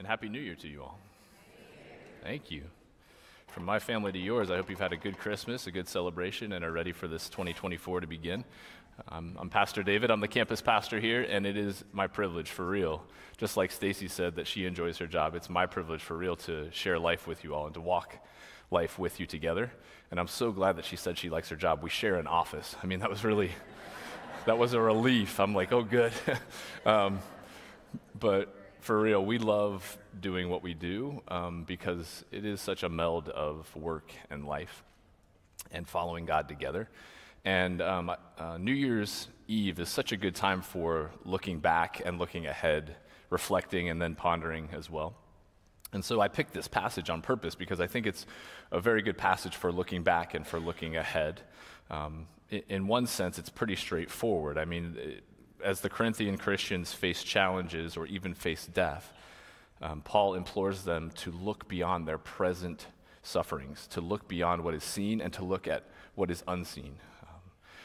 and Happy New Year to you all. Thank you. From my family to yours, I hope you've had a good Christmas, a good celebration, and are ready for this 2024 to begin. I'm, I'm Pastor David. I'm the campus pastor here, and it is my privilege for real. Just like Stacy said that she enjoys her job, it's my privilege for real to share life with you all and to walk life with you together. And I'm so glad that she said she likes her job. We share an office. I mean, that was really, that was a relief. I'm like, oh, good. um, but for real, we love doing what we do um, because it is such a meld of work and life and following God together. And um, uh, New Year's Eve is such a good time for looking back and looking ahead, reflecting and then pondering as well. And so I picked this passage on purpose because I think it's a very good passage for looking back and for looking ahead. Um, in, in, one sense, it's pretty straightforward. I mean, as the Corinthian Christians face challenges or even face death, um, Paul implores them to look beyond their present sufferings, to look beyond what is seen and to look at what is unseen. Um,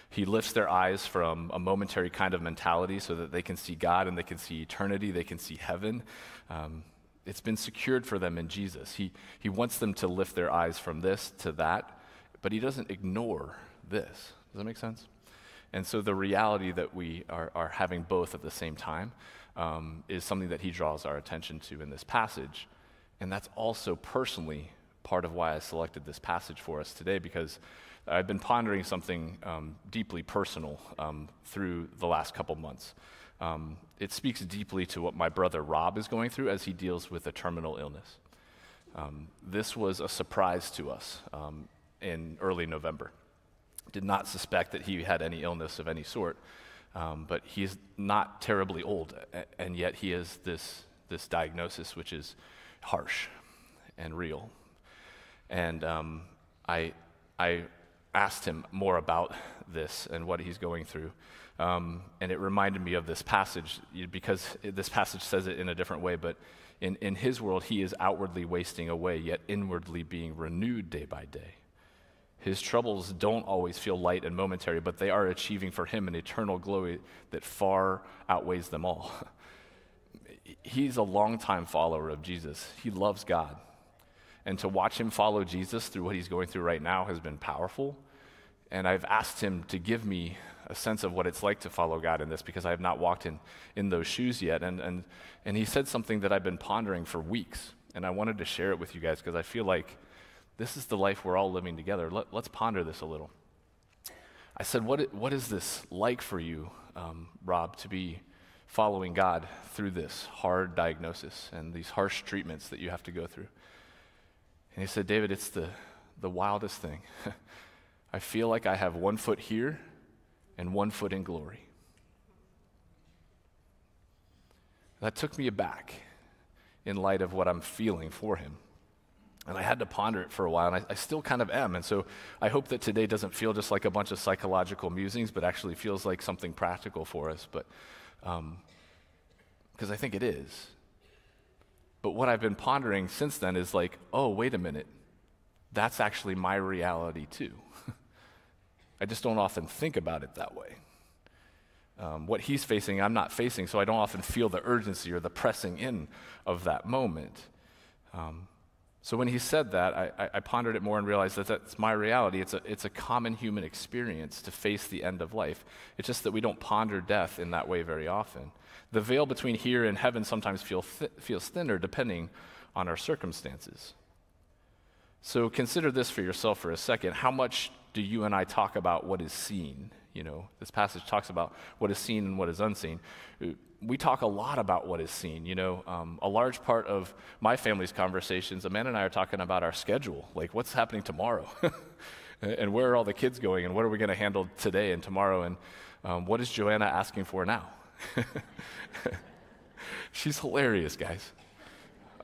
he lifts their eyes from a momentary kind of mentality so that they can see God and they can see eternity, they can see heaven. Um, it's been secured for them in Jesus. He, he wants them to lift their eyes from this to that, but he doesn't ignore this. Does that make sense? And so the reality that we are, are having both at the same time um, is something that he draws our attention to in this passage. And that's also personally part of why I selected this passage for us today, because I've been pondering something um, deeply personal um, through the last couple months. Um, it speaks deeply to what my brother Rob is going through as he deals with a terminal illness. Um, this was a surprise to us um, in early November did not suspect that he had any illness of any sort. Um, but he's not terribly old, and yet he has this, this diagnosis which is harsh and real. And um, I, I asked him more about this and what he's going through. Um, and it reminded me of this passage because this passage says it in a different way, but in, in his world, he is outwardly wasting away, yet inwardly being renewed day by day. His troubles don't always feel light and momentary, but they are achieving for him an eternal glory that far outweighs them all. He's a longtime follower of Jesus. He loves God. And to watch him follow Jesus through what he's going through right now has been powerful. And I've asked him to give me a sense of what it's like to follow God in this because I have not walked in, in those shoes yet. And, and, and he said something that I've been pondering for weeks. And I wanted to share it with you guys because I feel like this is the life we're all living together. Let, us ponder this a little. I said, What, what is this like for you, um, Rob, to be following God through this hard diagnosis and these harsh treatments that you have to go through? And he said, David, it's the, the wildest thing. I feel like I have one foot here and one foot in glory. That took me aback in light of what I'm feeling for him. And I had to ponder it for a while, and I, I, still kind of am. And so I hope that today doesn't feel just like a bunch of psychological musings, but actually feels like something practical for us. But because um, I think it is. But what I've been pondering since then is like, oh, wait a minute. That's actually my reality too. I just don't often think about it that way. Um, what he's facing, I'm not facing, so I don't often feel the urgency or the pressing in of that moment. Um, so when he said that, I, I, pondered it more and realized that that's my reality. It's a, it's a common human experience to face the end of life. It's just that we don't ponder death in that way very often. The veil between here and heaven sometimes feel th- feels thinner depending on our circumstances. So consider this for yourself for a second. How much do you and I talk about what is seen? You know, this passage talks about what is seen and what is unseen we talk a lot about what is seen. You know, um, a large part of my family's conversations, Amanda and I are talking about our schedule, like what's happening tomorrow, and where are all the kids going, and what are we going to handle today and tomorrow, and um, what is Joanna asking for now? She's hilarious, guys.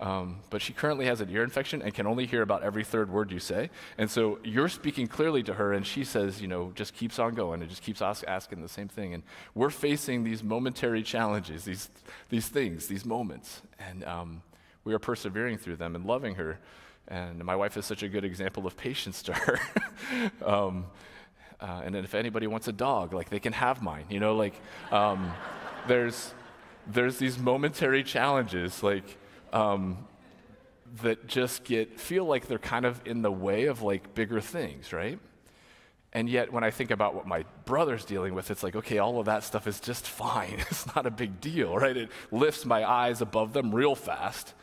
Um, but she currently has an ear infection and can only hear about every third word you say. And so you're speaking clearly to her, and she says, you know, just keeps on going and just keeps ask, asking the same thing. And we're facing these momentary challenges, these, these things, these moments. And um, we are persevering through them and loving her. And my wife is such a good example of patience to her. um, uh, and then if anybody wants a dog, like they can have mine, you know, like um, there's, there's these momentary challenges, like, um, that just get feel like they're kind of in the way of like bigger things, right? And yet, when I think about what my brother's dealing with, it's like, okay, all of that stuff is just fine. It's not a big deal, right? It lifts my eyes above them real fast.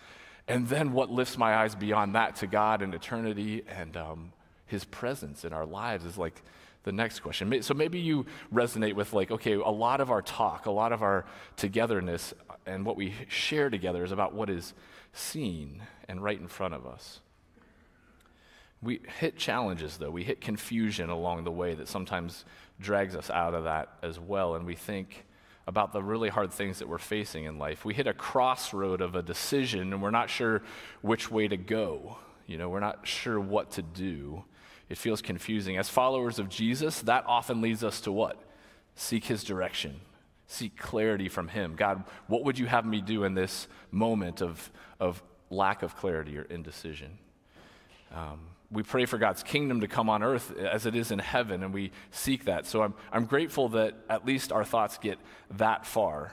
And then what lifts my eyes beyond that to God and eternity and um, His presence in our lives is like the next question. So maybe you resonate with, like, okay, a lot of our talk, a lot of our togetherness, and what we share together is about what is seen and right in front of us. We hit challenges, though. We hit confusion along the way that sometimes drags us out of that as well. And we think about the really hard things that we're facing in life. We hit a crossroad of a decision and we're not sure which way to go. You know, we're not sure what to do. It feels confusing. As followers of Jesus, that often leads us to what? Seek his direction, seek clarity from him. God, what would you have me do in this moment of, of lack of clarity or indecision? Um, we pray for God's kingdom to come on earth as it is in heaven, and we seek that. So I'm, I'm grateful that at least our thoughts get that far.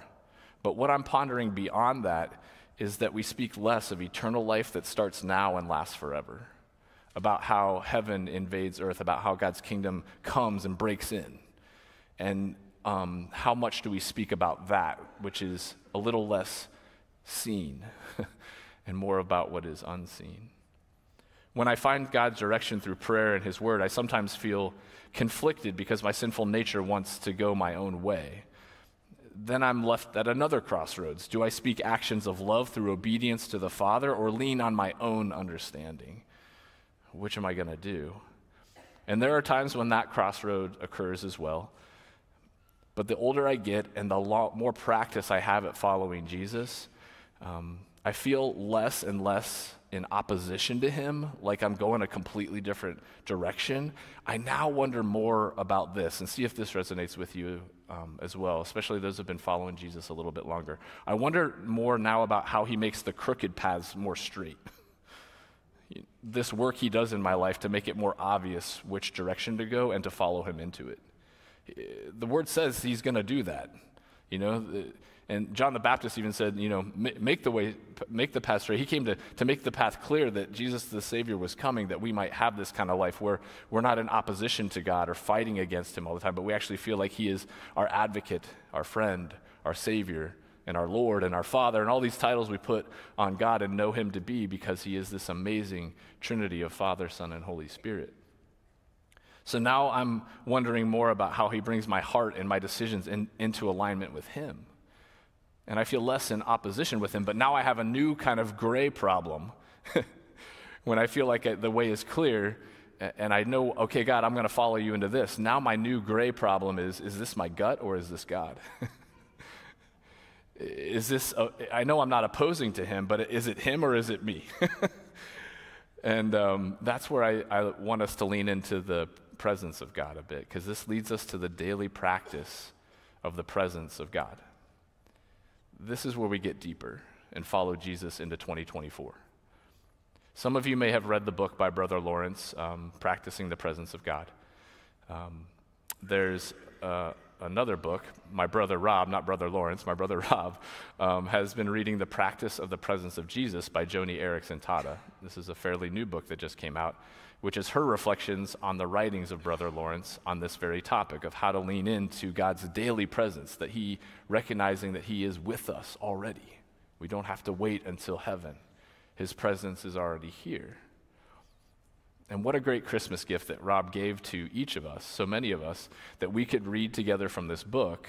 But what I'm pondering beyond that is that we speak less of eternal life that starts now and lasts forever, about how heaven invades earth, about how God's kingdom comes and breaks in. And um, how much do we speak about that, which is a little less seen and more about what is unseen? When I find God's direction through prayer and His Word, I sometimes feel conflicted because my sinful nature wants to go my own way. Then I'm left at another crossroads. Do I speak actions of love through obedience to the Father or lean on my own understanding? Which am I going to do? And there are times when that crossroad occurs as well. But the older I get and the more practice I have at following Jesus, um, I feel less and less in opposition to him, like I'm going a completely different direction, I now wonder more about this and see if this resonates with you um, as well, especially those who have been following Jesus a little bit longer. I wonder more now about how he makes the crooked paths more straight. this work he does in my life to make it more obvious which direction to go and to follow him into it. The word says he's going to do that. You know, and John the Baptist even said, you know, make the way, make the path straight. He came to, to make the path clear that Jesus the Savior was coming, that we might have this kind of life where we're not in opposition to God or fighting against Him all the time, but we actually feel like He is our advocate, our friend, our Savior, and our Lord and our Father, and all these titles we put on God and know Him to be because He is this amazing Trinity of Father, Son, and Holy Spirit. So now I'm wondering more about how He brings my heart and my decisions in, into alignment with Him and I feel less in opposition with him. But now I have a new kind of gray problem when I feel like the way is clear and I know, okay, God, I'm going to follow you into this. Now my new gray problem is is this my gut or is this God? is this, uh, I know I'm not opposing to him, but is it him or is it me? and um, that's where I, I want us to lean into the presence of God a bit, because this leads us to the daily practice of the presence of God this is where we get deeper and follow Jesus into 2024. Some of you may have read the book by Brother Lawrence, um, Practicing the Presence of God. Um, there's uh, another book, my brother Rob, not Brother Lawrence, my brother Rob, um, has been reading The Practice of the Presence of Jesus by Joni Eareckson Tada. This is a fairly new book that just came out which is her reflections on the writings of Brother Lawrence on this very topic of how to lean into God's daily presence, that He, recognizing that He is with us already. We don't have to wait until heaven, His presence is already here. And what a great Christmas gift that Rob gave to each of us, so many of us, that we could read together from this book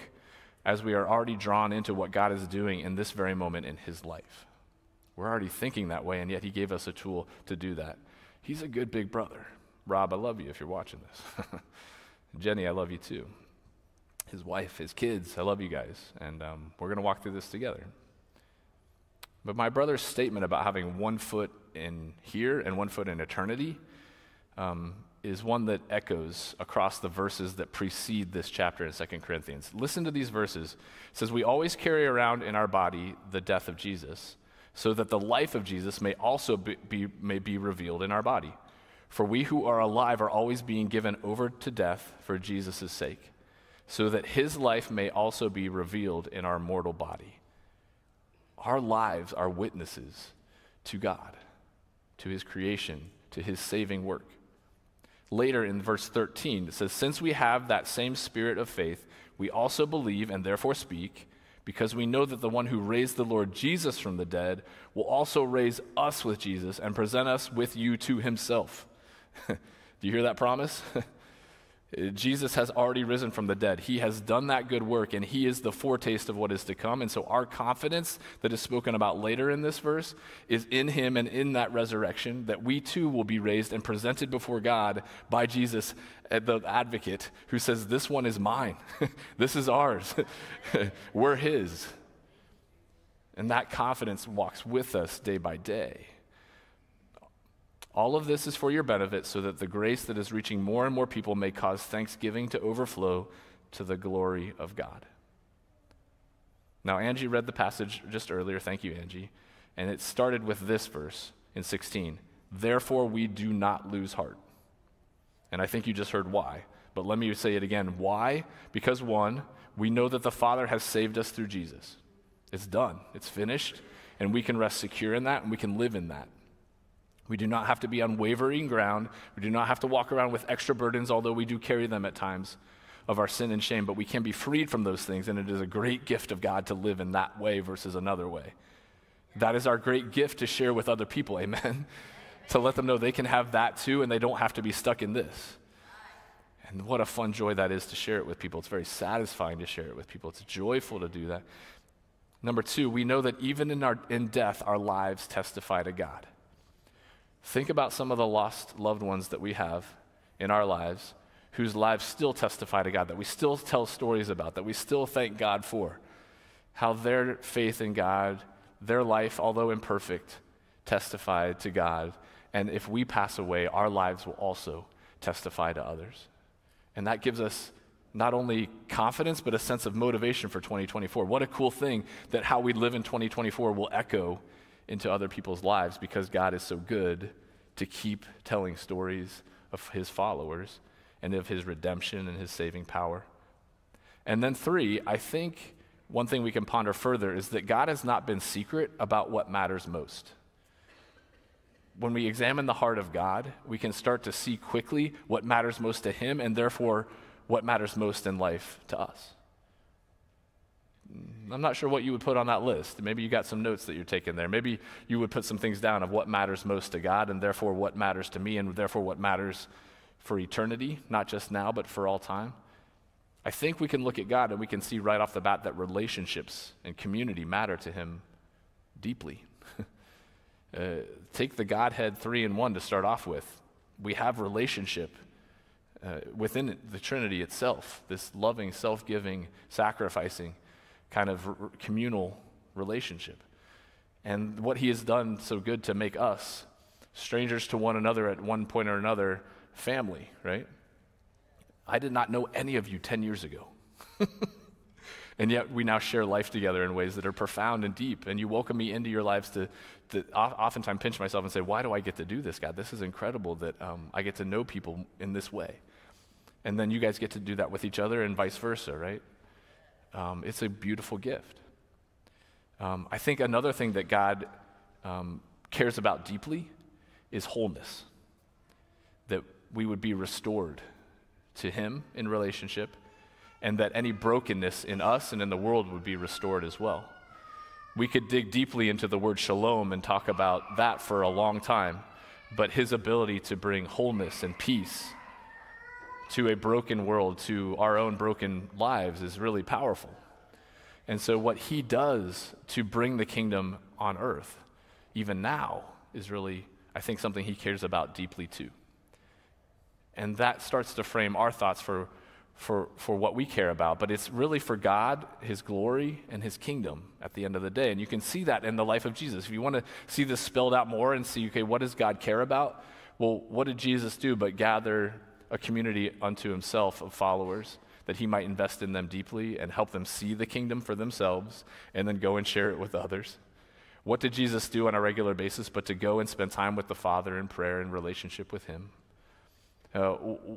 as we are already drawn into what God is doing in this very moment in His life. We're already thinking that way, and yet He gave us a tool to do that. He's a good big brother. Rob, I love you if you're watching this. Jenny, I love you too. His wife, his kids, I love you guys. And um, we're going to walk through this together. But my brother's statement about having one foot in here and one foot in eternity um, is one that echoes across the verses that precede this chapter in 2 Corinthians. Listen to these verses. It says, We always carry around in our body the death of Jesus so that the life of Jesus may also be, be, may be revealed in our body. For we who are alive are always being given over to death for Jesus' sake, so that his life may also be revealed in our mortal body. Our lives are witnesses to God, to his creation, to his saving work. Later in verse 13, it says, Since we have that same spirit of faith, we also believe and therefore speak, because we know that the one who raised the Lord Jesus from the dead will also raise us with Jesus and present us with you to himself. Do you hear that promise? Jesus has already risen from the dead. He has done that good work, and He is the foretaste of what is to come. And so, our confidence that is spoken about later in this verse is in Him and in that resurrection, that we too will be raised and presented before God by Jesus, uh, the advocate, who says, This one is mine. this is ours. We're His. And that confidence walks with us day by day. All of this is for your benefit so that the grace that is reaching more and more people may cause thanksgiving to overflow to the glory of God. Now, Angie read the passage just earlier. Thank you, Angie. And it started with this verse in 16 Therefore, we do not lose heart. And I think you just heard why. But let me say it again. Why? Because one, we know that the Father has saved us through Jesus. It's done, it's finished, and we can rest secure in that and we can live in that. We do not have to be on wavering ground. We do not have to walk around with extra burdens, although we do carry them at times of our sin and shame, but we can be freed from those things, and it is a great gift of God to live in that way versus another way. That is our great gift to share with other people, amen? to let them know they can have that too, and they don't have to be stuck in this. And what a fun joy that is to share it with people. It's very satisfying to share it with people. It's joyful to do that. Number two, we know that even in, our, in death, our lives testify to God. Think about some of the lost loved ones that we have in our lives whose lives still testify to God, that we still tell stories about, that we still thank God for. How their faith in God, their life, although imperfect, testified to God. And if we pass away, our lives will also testify to others. And that gives us not only confidence, but a sense of motivation for 2024. What a cool thing that how we live in 2024 will echo into other people's lives because God is so good to keep telling stories of his followers and of his redemption and his saving power. And then, three, I think one thing we can ponder further is that God has not been secret about what matters most. When we examine the heart of God, we can start to see quickly what matters most to Him and therefore what matters most in life to us. I'm not sure what you would put on that list. Maybe you got some notes that you're taking there. Maybe you would put some things down of what matters most to God and therefore what matters to me and therefore what matters for eternity, not just now, but for all time. I think we can look at God and we can see right off the bat that relationships and community matter to Him deeply. uh, take the Godhead three and one to start off with. We have relationship uh, within the Trinity itself, this loving, self giving, sacrificing kind of r- communal relationship. And what he has done so good to make us strangers to one another at one point or another, family, right? I did not know any of you 10 years ago. and yet we now share life together in ways that are profound and deep. And you welcome me into your lives to, to oftentimes pinch myself and say, Why do I get to do this, God? This is incredible that um, I get to know people in this way. And then you guys get to do that with each other and vice versa, right? Um, it's a beautiful gift. Um, I think another thing that God um, cares about deeply is wholeness, that we would be restored to Him in relationship, and that any brokenness in us and in the world would be restored as well. We could dig deeply into the word shalom and talk about that for a long time, but His ability to bring wholeness and peace to a broken world, to our own broken lives, is really powerful. And so, what he does to bring the kingdom on earth, even now, is really, I think, something he cares about deeply too. And that starts to frame our thoughts for, for, for what we care about. But it's really for God, his glory, and his kingdom at the end of the day. And you can see that in the life of Jesus. If you want to see this spelled out more and see, okay, what does God care about? Well, what did Jesus do but gather a community unto himself of followers that he might invest in them deeply and help them see the kingdom for themselves and then go and share it with others. What did Jesus do on a regular basis but to go and spend time with the Father in prayer and relationship with him? Uh,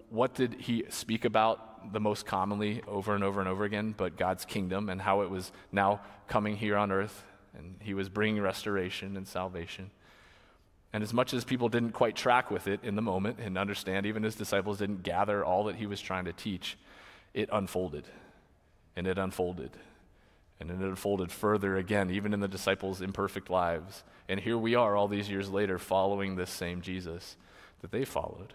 what did he speak about the most commonly over and over and over again but God's kingdom and how it was now coming here on earth and he was bringing restoration and salvation? And as much as people didn't quite track with it in the moment and understand, even his disciples didn't gather all that he was trying to teach, it unfolded. And it unfolded. And it unfolded further again, even in the disciples' imperfect lives. And here we are all these years later following this same Jesus that they followed.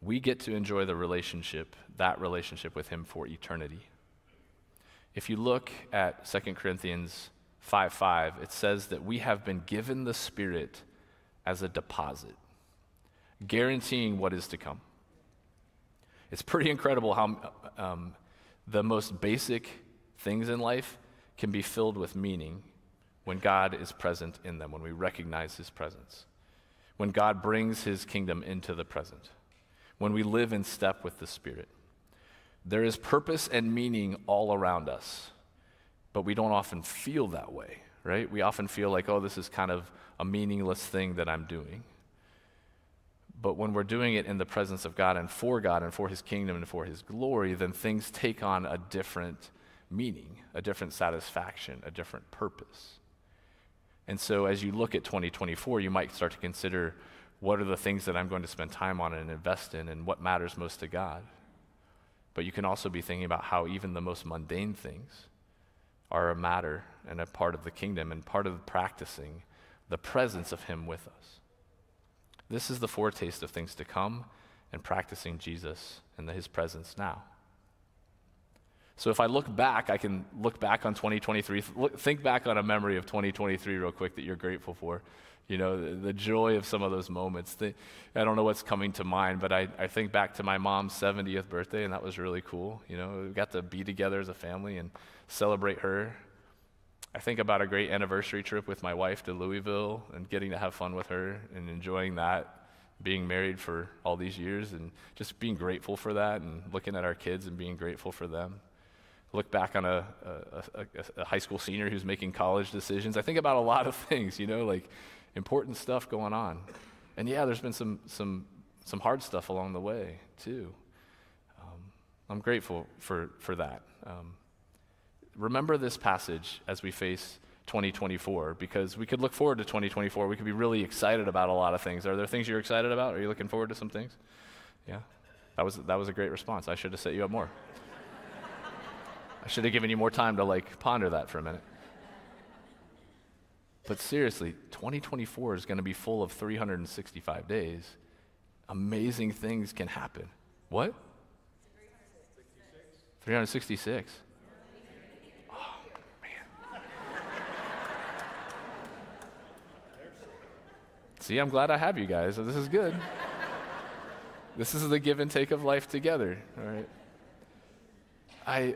We get to enjoy the relationship, that relationship with him for eternity. If you look at 2 Corinthians 5 5, it says that we have been given the Spirit as a deposit, guaranteeing what is to come. It's pretty incredible how um, the most basic things in life can be filled with meaning when God is present in them, when we recognize His presence, when God brings His kingdom into the present, when we live in step with the Spirit. There is purpose and meaning all around us but we don't often feel that way, right? We often feel like, oh, this is kind of a meaningless thing that I'm doing. But when we're doing it in the presence of God and for God and for His kingdom and for His glory, then things take on a different meaning, a different satisfaction, a different purpose. And so as you look at 2024, you might start to consider what are the things that I'm going to spend time on and invest in and what matters most to God. But you can also be thinking about how even the most mundane things, are a matter and a part of the kingdom and part of practicing the presence of Him with us. This is the foretaste of things to come and practicing Jesus and His presence now. So if I look back, I can look back on 2023, look, think back on a memory of 2023 real quick that you're grateful for. You know, the, the joy of some of those moments. The, I don't know what's coming to mind, but I, I think back to my mom's 70th birthday, and that was really cool. You know, we got to be together as a family and celebrate her. I think about a great anniversary trip with my wife to Louisville and getting to have fun with her and enjoying that, being married for all these years and just being grateful for that and looking at our kids and being grateful for them. Look back on a, a, a, a high school senior who's making college decisions. I think about a lot of things, you know, like important stuff going on. And yeah, there's been some, some, some hard stuff along the way, too. Um, I'm grateful for, for that. Um, remember this passage as we face 2024 because we could look forward to 2024. We could be really excited about a lot of things. Are there things you're excited about? Are you looking forward to some things? Yeah. That was that was a great response. I should have set you up more. I should have given you more time to like ponder that for a minute. But seriously, 2024 is going to be full of 365 days. Amazing things can happen. What? 366. 366. See, I'm glad I have you guys. This is good. this is the give and take of life together, all right? I,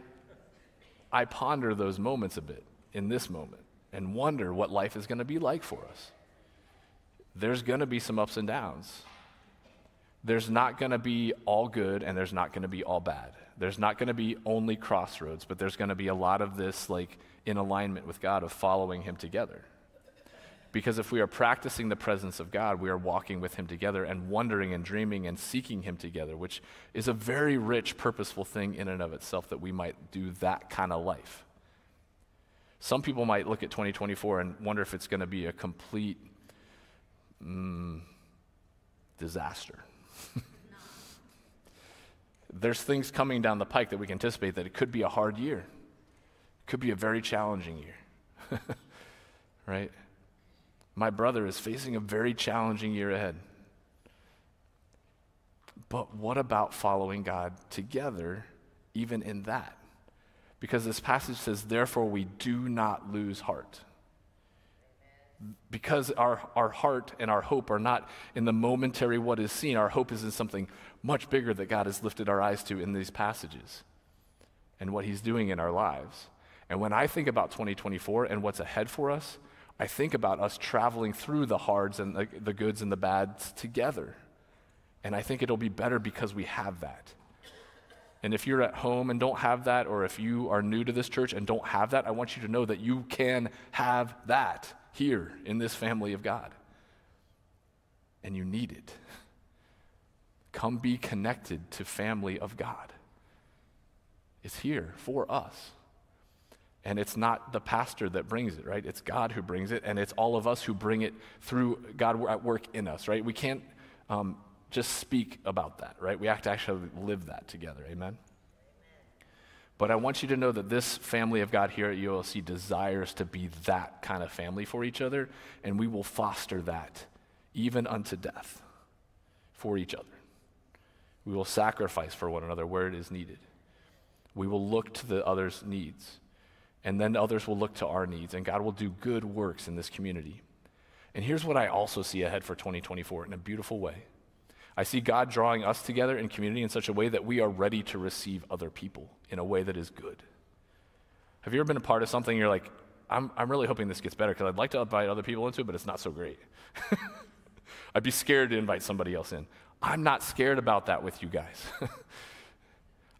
I ponder those moments a bit in this moment and wonder what life is going to be like for us. There's going to be some ups and downs. There's not going to be all good and there's not going to be all bad. There's not going to be only crossroads, but there's going to be a lot of this like in alignment with God of following him together. Because if we are practicing the presence of God, we are walking with Him together and wondering and dreaming and seeking Him together, which is a very rich, purposeful thing in and of itself that we might do that kind of life. Some people might look at 2024 and wonder if it's going to be a complete mm, disaster. There's things coming down the pike that we can anticipate that it could be a hard year, it could be a very challenging year, right? My brother is facing a very challenging year ahead. But what about following God together, even in that? Because this passage says, therefore, we do not lose heart. Because our, our heart and our hope are not in the momentary what is seen, our hope is in something much bigger that God has lifted our eyes to in these passages and what He's doing in our lives. And when I think about 2024 and what's ahead for us, I think about us traveling through the hards and the, the goods and the bads together. And I think it'll be better because we have that. And if you're at home and don't have that, or if you are new to this church and don't have that, I want you to know that you can have that here in this family of God. And you need it. Come be connected to family of God. It's here for us. And it's not the pastor that brings it, right? It's God who brings it, and it's all of us who bring it through God at work in us, right? We can't um, just speak about that, right? We have to actually live that together. Amen? But I want you to know that this family of God here at ULC desires to be that kind of family for each other, and we will foster that even unto death for each other. We will sacrifice for one another where it is needed. We will look to the other's needs, and then others will look to our needs, and God will do good works in this community. And here's what I also see ahead for 2024 in a beautiful way. I see God drawing us together in community in such a way that we are ready to receive other people in a way that is good. Have you ever been a part of something you're like, I'm, I'm really hoping this gets better because I'd like to invite other people into it, but it's not so great. I'd be scared to invite somebody else in. I'm not scared about that with you guys.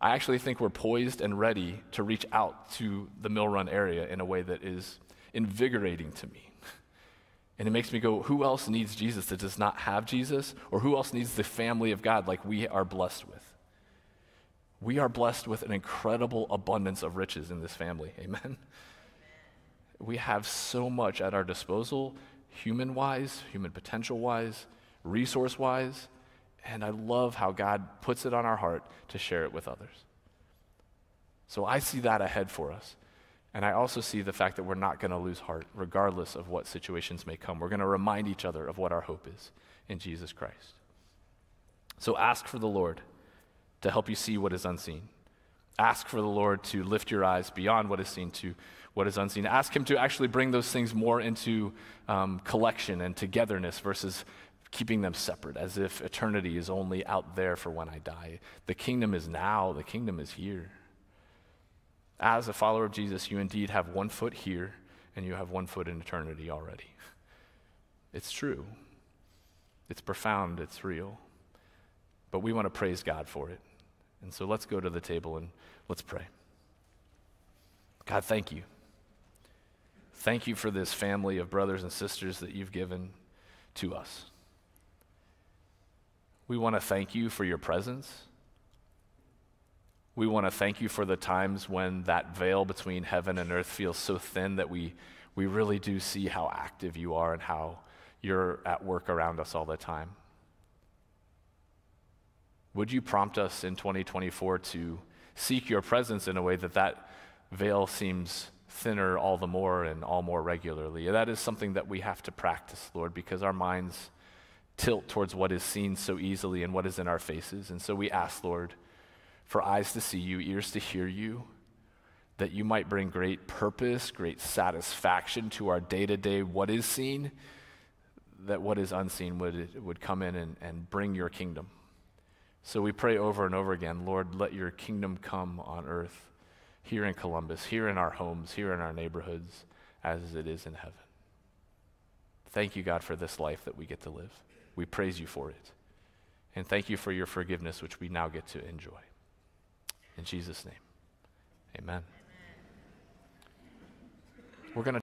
I actually think we're poised and ready to reach out to the Mill Run area in a way that is invigorating to me. And it makes me go, who else needs Jesus that does not have Jesus? Or who else needs the family of God like we are blessed with? We are blessed with an incredible abundance of riches in this family. Amen. We have so much at our disposal, human wise, human potential wise, resource wise, and I love how God puts it on our heart to share it with others. So I see that ahead for us. And I also see the fact that we're not going to lose heart, regardless of what situations may come. We're going to remind each other of what our hope is in Jesus Christ. So ask for the Lord to help you see what is unseen. Ask for the Lord to lift your eyes beyond what is seen to what is unseen. Ask Him to actually bring those things more into um, collection and togetherness versus keeping them separate, as if eternity is only out there for when I die. The kingdom is now, the kingdom is here. As a follower of Jesus, you indeed have one foot here and you have one foot in eternity already. It's true, it's profound, it's real. But we want to praise God for it. And so let's go to the table and let's pray. God, thank you. Thank you for this family of brothers and sisters that you've given to us. We want to thank you for your presence. We want to thank you for the times when that veil between heaven and earth feels so thin that we, we really do see how active you are and how you're at work around us all the time. Would you prompt us in 2024 to seek your presence in a way that that veil seems thinner all the more and all more regularly? That is something that we have to practice, Lord, because our minds tilt towards what is seen so easily and what is in our faces. And so we ask, Lord, for eyes to see you, ears to hear you, that you might bring great purpose, great satisfaction to our day to day what is seen, that what is unseen would, would come in and, and bring your kingdom. So we pray over and over again, Lord, let your kingdom come on earth, here in Columbus, here in our homes, here in our neighborhoods, as it is in heaven. Thank you, God, for this life that we get to live. We praise you for it. And thank you for your forgiveness, which we now get to enjoy. In Jesus' name, amen. We're going to